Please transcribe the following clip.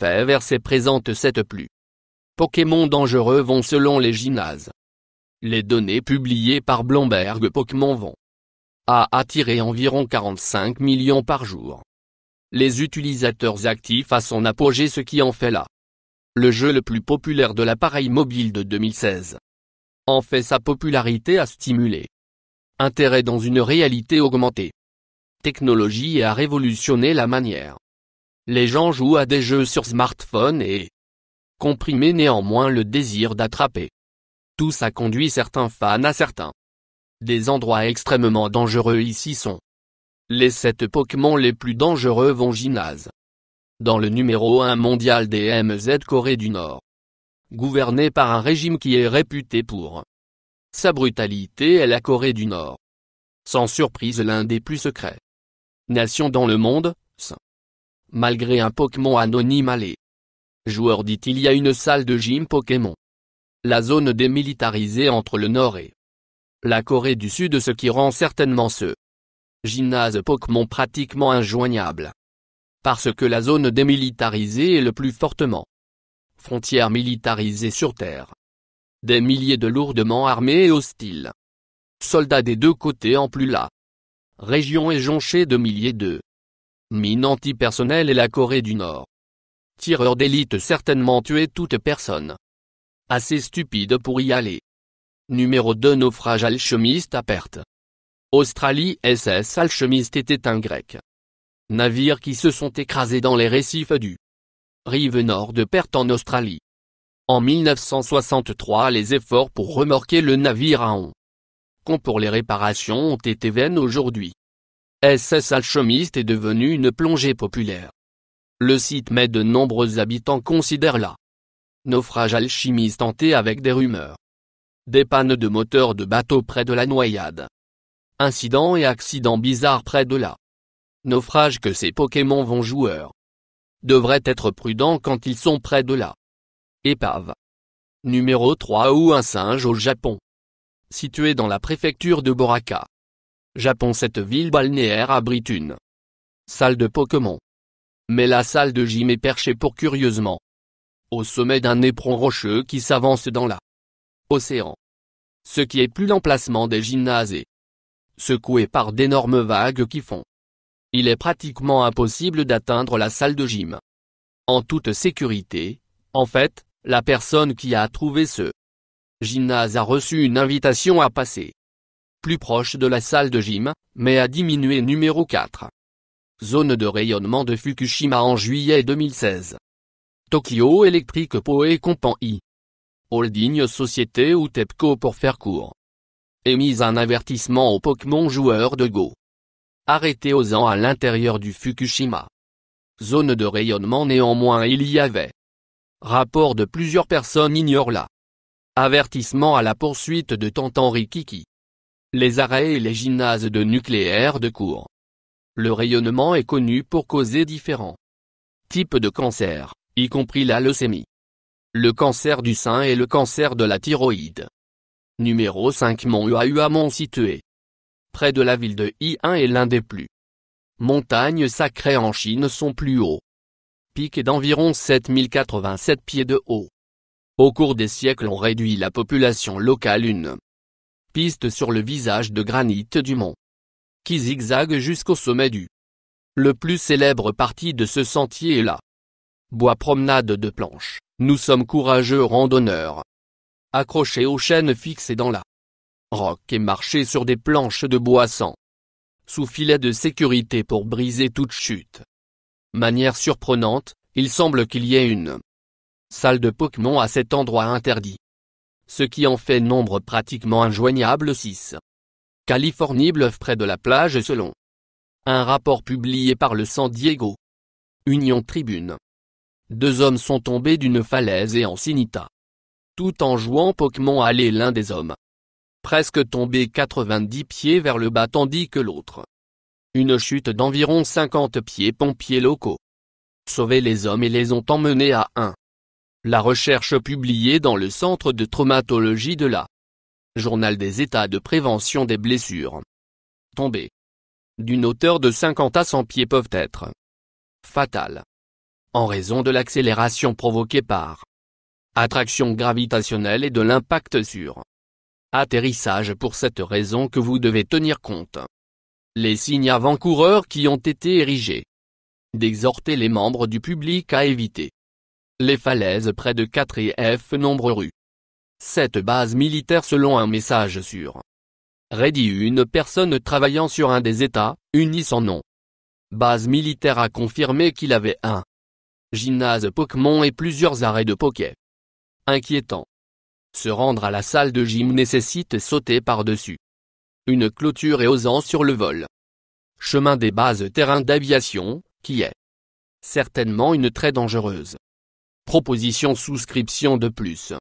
fait verser présente cette pluie. Pokémon dangereux vont selon les gymnases. Les données publiées par Bloomberg Pokémon vont à attirer environ 45 millions par jour. Les utilisateurs actifs à son apogée ce qui en fait là. Le jeu le plus populaire de l'appareil mobile de 2016. En fait sa popularité a stimulé. Intérêt dans une réalité augmentée. Technologie a révolutionné la manière. Les gens jouent à des jeux sur smartphone et comprimer néanmoins le désir d'attraper. Tout ça conduit certains fans à certains. Des endroits extrêmement dangereux ici sont. Les 7 Pokémon les plus dangereux vont gymnase. Dans le numéro 1 mondial des MZ Corée du Nord. Gouverné par un régime qui est réputé pour sa brutalité est la Corée du Nord. Sans surprise l'un des plus secrets. Nation dans le monde, Malgré un Pokémon anonyme allé. Joueur dit il y a une salle de gym Pokémon. La zone démilitarisée entre le Nord et la Corée du Sud ce qui rend certainement ce gymnase Pokémon pratiquement injoignable. Parce que la zone démilitarisée est le plus fortement frontière militarisée sur Terre. Des milliers de lourdement armés et hostiles. Soldats des deux côtés en plus la région est jonchée de milliers de mines antipersonnelles et la Corée du Nord. Tireurs d'élite certainement tué toute personne. Assez stupide pour y aller. Numéro 2 Naufrage alchimiste à perte. Australie SS Alchemiste était un grec. Navires qui se sont écrasés dans les récifs du rive nord de perte en Australie. En 1963 les efforts pour remorquer le navire à Hong Kong pour les réparations ont été vaines aujourd'hui. SS Alchemist est devenu une plongée populaire. Le site mais de nombreux habitants considèrent la naufrage alchimiste tenté avec des rumeurs. Des pannes de moteur de bateau près de la noyade. Incidents et accidents bizarres près de la naufrage que ces Pokémon vont joueurs devraient être prudents quand ils sont près de la Épave. Numéro 3 ou un singe au Japon. Situé dans la préfecture de Boraka. Japon Cette ville balnéaire abrite une salle de Pokémon. Mais la salle de gym est perchée pour curieusement. Au sommet d'un éperon rocheux qui s'avance dans la océan. Ce qui est plus l'emplacement des gymnases est secoué par d'énormes vagues qui font. Il est pratiquement impossible d'atteindre la salle de gym. En toute sécurité, en fait, la personne qui a trouvé ce gymnase a reçu une invitation à passer plus proche de la salle de gym, mais a diminué numéro 4. Zone de rayonnement de Fukushima en juillet 2016. Tokyo Electric Power Company. Holding Société ou TEPCO pour faire court. Émise un avertissement aux Pokémon joueurs de Go. Arrêté aux ans à l'intérieur du Fukushima. Zone de rayonnement néanmoins il y avait Rapport de plusieurs personnes ignorent la avertissement à la poursuite de Tantan Rikiki. Les arrêts et les gymnases de nucléaire de cours. Le rayonnement est connu pour causer différents types de cancers, y compris la leucémie. Le cancer du sein et le cancer de la thyroïde. Numéro 5 Mont Uahuamont situé près de la ville de I1 est l'un des plus montagnes sacrées en Chine sont plus hauts pic est d'environ 7087 pieds de haut. Au cours des siècles on réduit la population locale une piste sur le visage de granit du mont, qui zigzague jusqu'au sommet du. Le plus célèbre partie de ce sentier est la bois promenade de planches. Nous sommes courageux randonneurs. Accrochés aux chaînes fixées dans la roc et marcher sur des planches de bois sans sous filet de sécurité pour briser toute chute. Manière surprenante, il semble qu'il y ait une salle de Pokémon à cet endroit interdit. Ce qui en fait nombre pratiquement injoignable 6. Californie Bluff près de la plage selon un rapport publié par le San Diego Union Tribune. Deux hommes sont tombés d'une falaise et en sinita. Tout en jouant Pokémon allait l'un des hommes. Presque tombé 90 pieds vers le bas tandis que l'autre une chute d'environ 50 pieds pompiers locaux. Sauver les hommes et les ont emmenés à 1. La recherche publiée dans le Centre de traumatologie de la Journal des états de prévention des blessures. Tomber d'une hauteur de 50 à 100 pieds peuvent être fatales. en raison de l'accélération provoquée par attraction gravitationnelle et de l'impact sur atterrissage pour cette raison que vous devez tenir compte. Les signes avant-coureurs qui ont été érigés. D'exhorter les membres du public à éviter les falaises près de 4 et F nombre rue. Cette base militaire selon un message sur Ready une personne travaillant sur un des États, unis son nom. Base militaire a confirmé qu'il avait un gymnase Pokémon et plusieurs arrêts de Poké. Inquiétant. Se rendre à la salle de gym nécessite sauter par-dessus. Une clôture et osant sur le vol. Chemin des bases terrain d'aviation, qui est certainement une très dangereuse proposition souscription de plus.